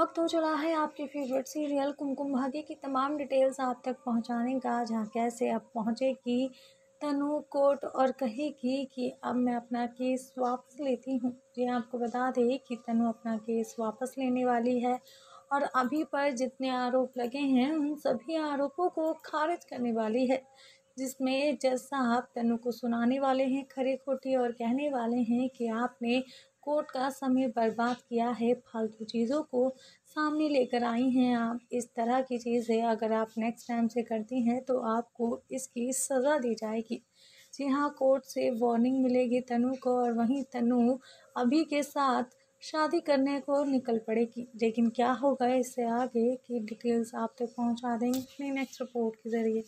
वक्त हो चला है आपके फेवरेट सीरियल कुमकुम भाग्य की तमाम डिटेल्स आप तक पहुँचाने का। जहाँ कैसे अब पहुंचेगी तनु कोर्ट और कहेगी कि अब मैं अपना केस वापस लेती हूँ। जी आपको बता दें कि तनु अपना केस वापस लेने वाली है और अभी पर जितने आरोप लगे हैं, उन सभी आरोपों को खारिज करने वाली है, जिसमें जज साहब तनु को सुनाने वाले हैं, खरी खोटी और कहने वाले हैं कि आपने कोर्ट का समय बर्बाद किया है। फालतू चीज़ों को सामने लेकर आई हैं आप। इस तरह की चीज़ें अगर आप नेक्स्ट टाइम से करती हैं तो आपको इसकी सज़ा दी जाएगी। जी हाँ कोर्ट से वार्निंग मिलेगी तनु को और वहीं तनु अभी के साथ शादी करने को निकल पड़ेगी। लेकिन क्या होगा इससे आगे की डिटेल्स आप तक पहुँचा देंगे अपनी नेक्स्ट रिपोर्ट के ज़रिए।